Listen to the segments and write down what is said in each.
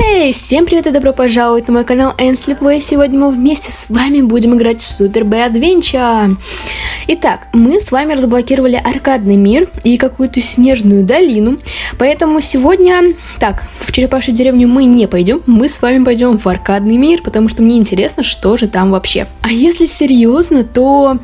Хей, всем привет и добро пожаловать на мой канал Enslipway. Сегодня мы вместе с вами будем играть в Super Bad Adventure. Итак, мы с вами разблокировали аркадный мир и какую-то снежную долину, поэтому сегодня, так, в черепашью деревню мы не пойдем, мы с вами пойдем в аркадный мир, потому что мне интересно, что же там вообще. А если серьезно, то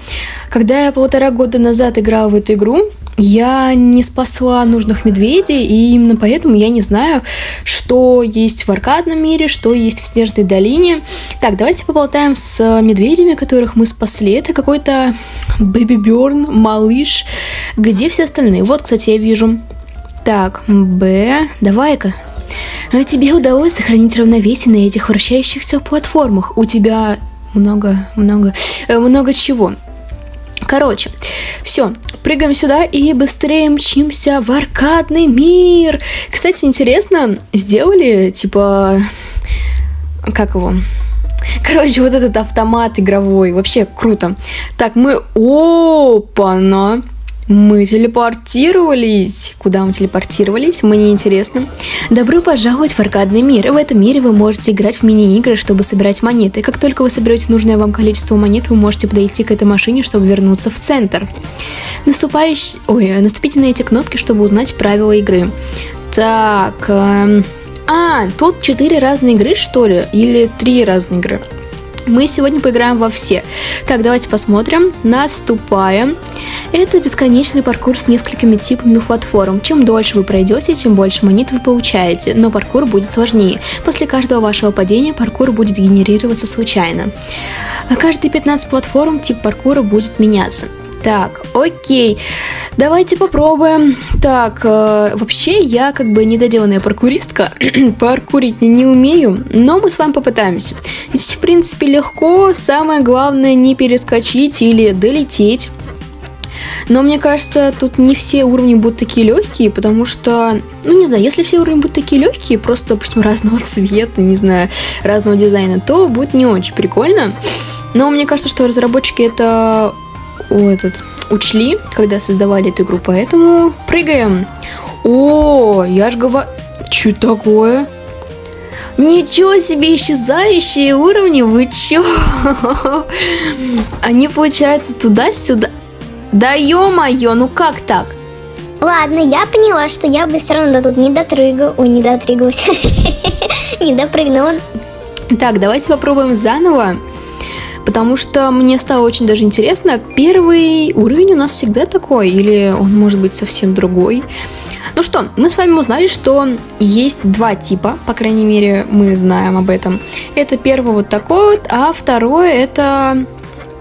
когда я полтора года назад играла в эту игру, я не спасла нужных медведей, и именно поэтому я не знаю, что есть в аркадном мире, что есть в Снежной долине. Так, давайте поболтаем с медведями, которых мы спасли. Это какой-то Бэби Бёрн, малыш. Где все остальные? Вот, кстати, я вижу. Так, Б, давай-ка. А тебе удалось сохранить равновесие на этих вращающихся платформах. У тебя много, много, э, много чего. Короче, все, прыгаем сюда и быстрее мчимся в аркадный мир. Кстати, интересно, сделали, типа, как его? Короче, вот этот автомат игровой, вообще круто. Так, мы, опа-на, мы телепортировались. Куда мы телепортировались? Мне интересно. Добро пожаловать в аркадный мир. В этом мире вы можете играть в мини-игры, чтобы собирать монеты. Как только вы соберете нужное вам количество монет, вы можете подойти к этой машине, чтобы вернуться в центр. Наступающий... Ой, наступите на эти кнопки, чтобы узнать правила игры. Так... Э... А, тут четыре разные игры, что ли? Или три разные игры? Мы сегодня поиграем во все. Так, давайте посмотрим. Наступаем. Это бесконечный паркур с несколькими типами платформ. Чем дольше вы пройдете, тем больше монет вы получаете, но паркур будет сложнее. После каждого вашего падения паркур будет генерироваться случайно. А каждые 15 платформ тип паркура будет меняться. Так, окей. Давайте попробуем. Так, э, вообще я как бы недоделанная паркуристка. Паркурить не умею, но мы с вами попытаемся. Здесь, в принципе, легко. Самое главное не перескочить или долететь. Но мне кажется, тут не все уровни будут такие легкие, потому что, ну не знаю, если все уровни будут такие легкие, просто, допустим, разного цвета, не знаю, разного дизайна, то будет не очень прикольно. Но мне кажется, что разработчики это о, этот, учли, когда создавали эту игру, поэтому прыгаем. О, я ж говорю... Что такое? Ничего себе, исчезающие уровни, вы чё? Они, получается, туда-сюда... Да ё-моё, ну как так? Ладно, я поняла, что я бы все равно тут не дотрыгал. Ой, не дотригалась. не допрыгнула. Так, давайте попробуем заново. Потому что мне стало очень даже интересно, первый уровень у нас всегда такой, или он может быть совсем другой. Ну что, мы с вами узнали, что есть два типа, по крайней мере, мы знаем об этом. Это первый вот такой вот, а второй это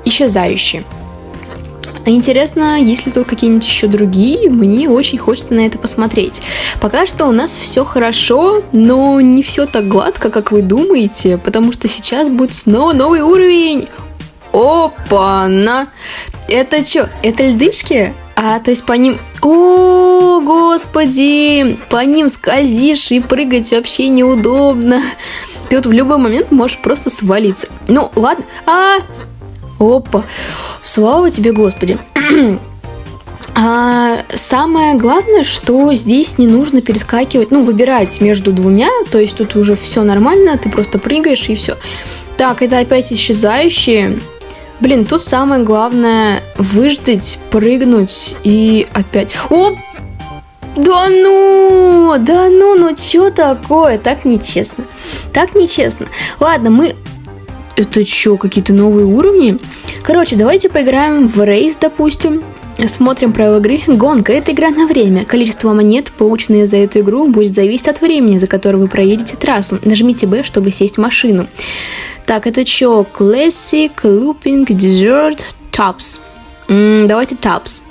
исчезающий. Интересно, есть ли тут какие-нибудь еще другие? Мне очень хочется на это посмотреть. Пока что у нас все хорошо, но не все так гладко, как вы думаете, потому что сейчас будет снова новый уровень. Опа-на! Это что? Это льдышки? А, то есть по ним... О, господи! По ним скользишь и прыгать вообще неудобно. Ты вот в любой момент можешь просто свалиться. Ну, ладно. А, Опа. Слава тебе, Господи. А самое главное, что здесь не нужно перескакивать, ну, выбирать между двумя, то есть тут уже все нормально, ты просто прыгаешь и все. Так, это опять исчезающие. Блин, тут самое главное выждать, прыгнуть и опять... Оп! Да ну, да ну, ну что такое? Так нечестно. Так нечестно. Ладно, мы это что, какие-то новые уровни? Короче, давайте поиграем в рейс, допустим. Смотрим правила игры. Гонка – это игра на время. Количество монет, полученные за эту игру, будет зависеть от времени, за которое вы проедете трассу. Нажмите B, чтобы сесть в машину. Так, это что? Classic, Looping, Desert, Tops. М -м, давайте Tops.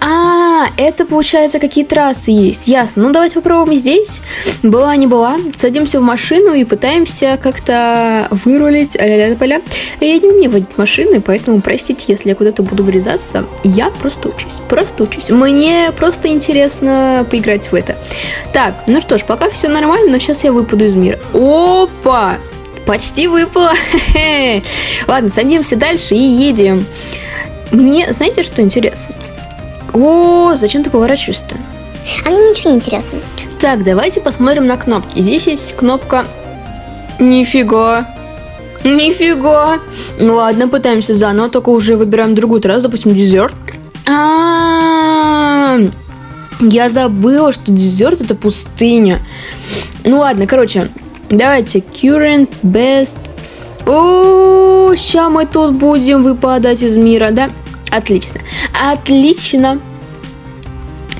А, это получается какие трассы есть. Ясно. Ну давайте попробуем здесь. Была не была. Садимся в машину и пытаемся как-то вырулить. А-ля-ля поля. Я не умею водить машины, поэтому простите, если я куда-то буду врезаться. Я просто учусь. Просто учусь. Мне просто интересно поиграть в это. Так, ну что ж, пока все нормально, но сейчас я выпаду из мира. Опа! Почти выпало. Ладно, садимся дальше и едем. Мне, знаете, что интересно? О, зачем ты поворачиваешься-то? А мне ничего не интересно. Так, давайте посмотрим на кнопки. Здесь есть кнопка... Нифига. Нифига. Ну ладно, пытаемся заново, только уже выбираем другую трассу, допустим, дезерт. А, я забыла, что дезерт это пустыня. Ну ладно, короче, давайте current best. О, сейчас мы тут будем выпадать из мира, да? Отлично. Отлично.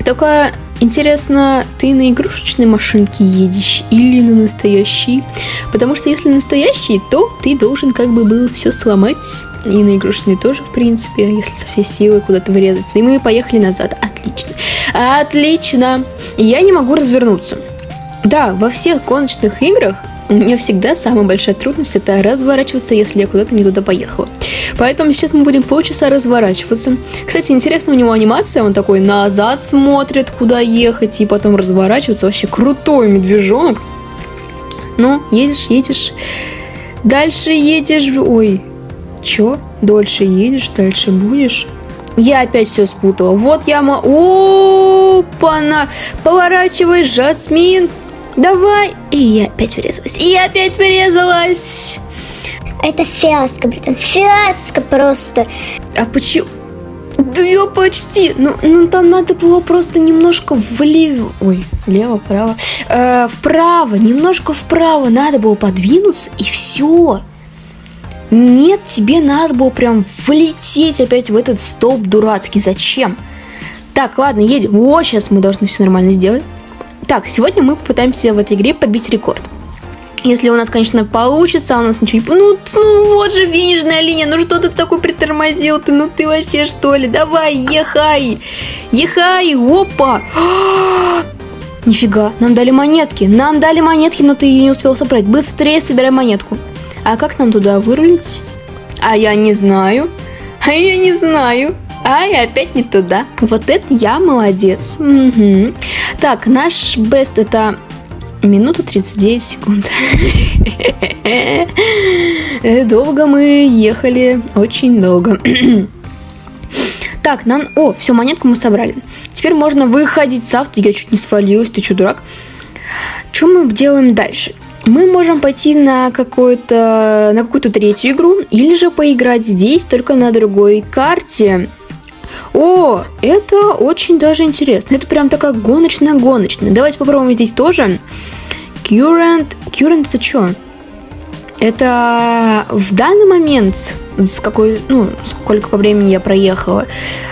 Только интересно, ты на игрушечной машинке едешь или на настоящей? Потому что если настоящий, то ты должен как бы был все сломать. И на игрушечной тоже, в принципе, если со всей силы куда-то врезаться. И мы поехали назад. Отлично. Отлично. Я не могу развернуться. Да, во всех гоночных играх у меня всегда самая большая трудность это разворачиваться, если я куда-то не туда поехала. Поэтому сейчас мы будем полчаса разворачиваться. Кстати, интересно у него анимация, он такой назад смотрит, куда ехать, и потом разворачиваться. Вообще крутой медвежонок. Ну, едешь, едешь. Дальше едешь. Ой, чё? Дольше едешь, дальше будешь. Я опять все спутала. Вот яма. Опа-на! Поворачивай, Жасмин. Давай. И я опять врезалась. И я опять врезалась. Это фиаско, блин, фиаско просто. А почему? Да я почти. Ну, ну там надо было просто немножко влево. Ой, влево, вправо. Э, вправо, немножко вправо надо было подвинуться, и все. Нет, тебе надо было прям влететь опять в этот столб дурацкий. Зачем? Так, ладно, едем. О, сейчас мы должны все нормально сделать. Так, сегодня мы попытаемся в этой игре побить рекорд. Если у нас, конечно, получится, а у нас ничего не... Ну, ну вот же финишная линия, ну что ты такой притормозил ты? Ну ты вообще что ли? Давай, ехай! Ехай, опа! Нифига, нам дали монетки. Нам дали монетки, но ты ее не успел собрать. Быстрее собирай монетку. А как нам туда вырулить? А я не знаю. А я не знаю. А я опять не туда. Вот это я молодец. Угу. Так, наш бест это Минута 39 секунд. Долго мы ехали, очень долго. Так, нам... О, все, монетку мы собрали. Теперь можно выходить с авто. Я чуть не свалилась, ты что, дурак? Что мы делаем дальше? Мы можем пойти на какую-то на какую-то третью игру, или же поиграть здесь, только на другой карте. О, это очень даже интересно. Это прям такая гоночная-гоночная. Давайте попробуем здесь тоже. Current... Current это что? Это в данный момент, с какой, ну, сколько по времени я проехала.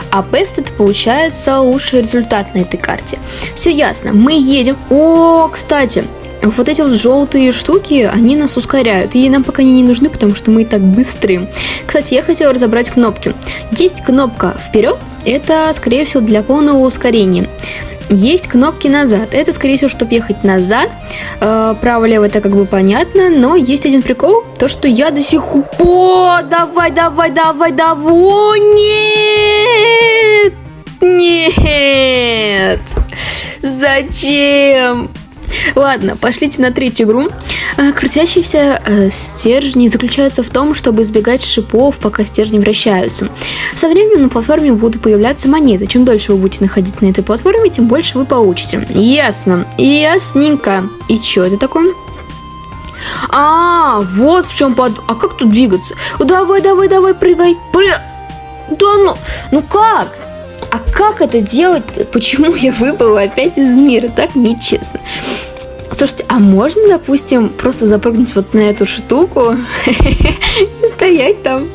А Best это получается лучший результат на этой карте. Все ясно. Мы едем. О, кстати, вот эти вот желтые штуки, они нас ускоряют. И нам пока они не нужны, потому что мы и так быстрые. Кстати, я хотела разобрать кнопки. Есть кнопка вперед, это, скорее всего, для полного ускорения. Есть кнопки назад. Это, скорее всего, чтобы ехать назад. Э, Право-лево это как бы понятно, но есть один прикол, то, что я до сих пор... Давай, давай, давай, давай! Нет! Нет! Зачем? Ладно, пошлите на третью игру. А, крутящиеся э, стержни заключаются в том, чтобы избегать шипов, пока стержни вращаются. Со временем на платформе будут появляться монеты. Чем дольше вы будете находиться на этой платформе, тем больше вы получите. Ясно. Ясненько. И что это такое? А, вот в чем под... А как тут двигаться? Давай, давай, давай, прыгай. Пры... Да ну, ну как? А как это делать? Почему я выпала опять из мира? Так нечестно. Слушайте, а можно, допустим, просто запрыгнуть вот на эту штуку и стоять там?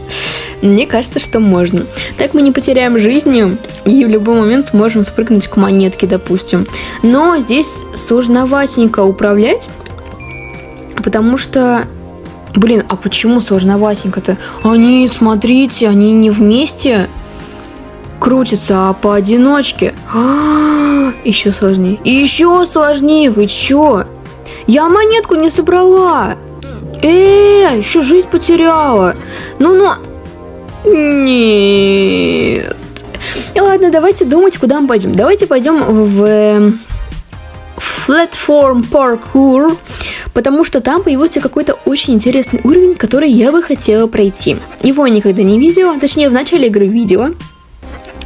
Мне кажется, что можно. Так мы не потеряем жизни и в любой момент сможем спрыгнуть к монетке, допустим. Но здесь сложноватенько управлять, потому что... Блин, а почему сложноватенько-то? Они, смотрите, они не вместе крутятся, а поодиночке. А, еще сложнее. Еще сложнее, вы чё? Я монетку не собрала. Э, еще жизнь потеряла. Ну-ну. Нет. Ладно, давайте думать, куда мы пойдем. Давайте пойдем в эм, Platform Parkour, потому что там появился какой-то очень интересный уровень, который я бы хотела пройти. Его я никогда не видела, точнее в начале игры видела,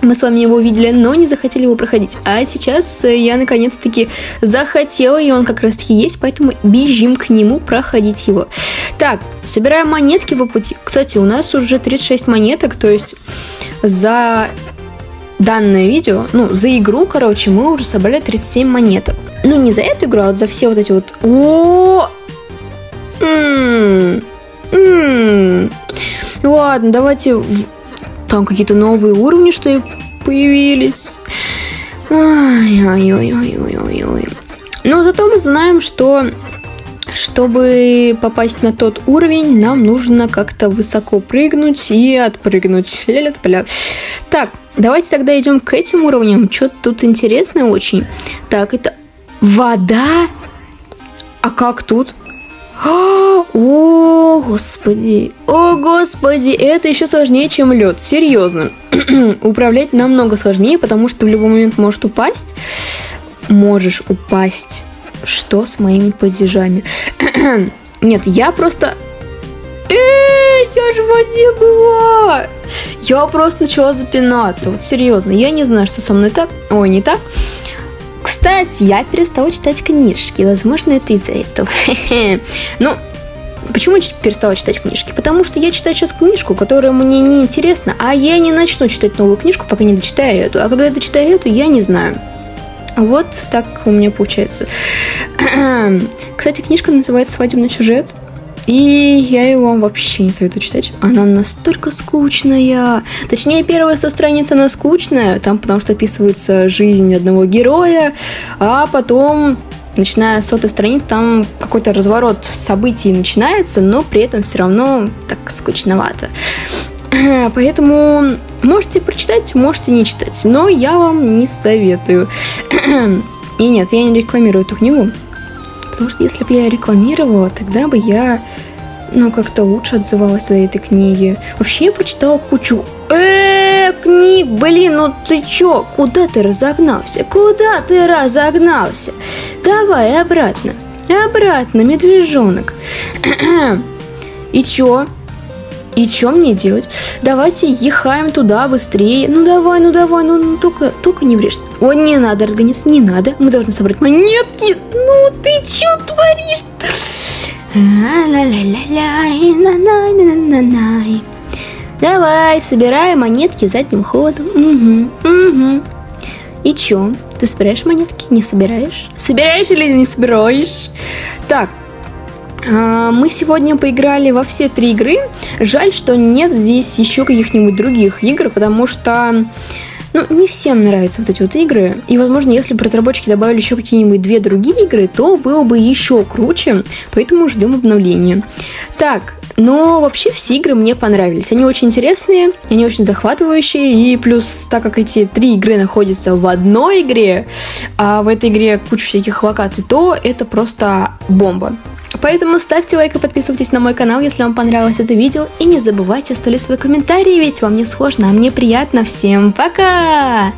Мы с вами его увидели, но не захотели его проходить. А сейчас я наконец-таки захотела, и он как раз-таки есть, поэтому бежим к нему проходить его. Так, собираем монетки по пути. Кстати, у нас уже 36 монеток, то есть за данное видео, ну, за игру, короче, мы уже собрали 37 монеток. Ну, не за эту игру, а за все вот эти вот... О! Ладно, давайте... Там какие-то новые уровни, что ли, появились. Ой-ой-ой-ой-ой-ой. Но зато мы знаем, что чтобы попасть на тот уровень, нам нужно как-то высоко прыгнуть и отпрыгнуть. Ля-ля-ля. Так, давайте тогда идем к этим уровням. Что-то тут интересное очень. Так, это вода? А как тут? О, господи, о, господи, это еще сложнее, чем лед, серьезно. Управлять намного сложнее, потому что в любой момент может упасть. Можешь упасть. Что с моими падежами? Нет, я просто... Эй, я же в воде была! Я просто начала запинаться. Вот серьезно, я не знаю, что со мной так. Ой, не так. Кстати, я перестала читать книжки. Возможно, это из-за этого. Ну, Почему я перестала читать книжки? Потому что я читаю сейчас книжку, которая мне не интересна, а я не начну читать новую книжку, пока не дочитаю эту. А когда я дочитаю эту, я не знаю. Вот так у меня получается. Кстати, книжка называется «Свадебный сюжет». И я ее вам вообще не советую читать. Она настолько скучная. Точнее, первая сто страниц она скучная, там потому что описывается жизнь одного героя, а потом начиная с сотой страницы, там какой-то разворот событий начинается, но при этом все равно так скучновато. Поэтому можете прочитать, можете не читать, но я вам не советую. И нет, я не рекламирую эту книгу, потому что если бы я рекламировала, тогда бы я ну, как-то лучше отзывалась о этой книге. Вообще я прочитала кучу э книг, блин, ну ты чё? Куда ты разогнался? Куда ты разогнался? Давай обратно. Обратно, медвежонок. И чё? И что мне делать? Давайте ехаем туда быстрее. Ну давай, ну давай, ну, ну только, только не врежься. О, не надо разгоняться, не надо. Мы должны собрать монетки. Ну ты чё творишь? Давай, собирай монетки задним ходом. Угу, угу. И чё? Ты собираешь монетки? Не собираешь? Собираешь или не собираешь? Так, мы сегодня поиграли во все три игры. Жаль, что нет здесь еще каких-нибудь других игр, потому что ну, не всем нравятся вот эти вот игры. И, возможно, если бы разработчики добавили еще какие-нибудь две другие игры, то было бы еще круче. Поэтому ждем обновления. Так, но вообще все игры мне понравились. Они очень интересные, они очень захватывающие. И плюс, так как эти три игры находятся в одной игре, а в этой игре куча всяких локаций, то это просто бомба. Поэтому ставьте лайк и подписывайтесь на мой канал, если вам понравилось это видео. И не забывайте оставить свой комментарий, ведь вам не сложно, а мне приятно. Всем пока!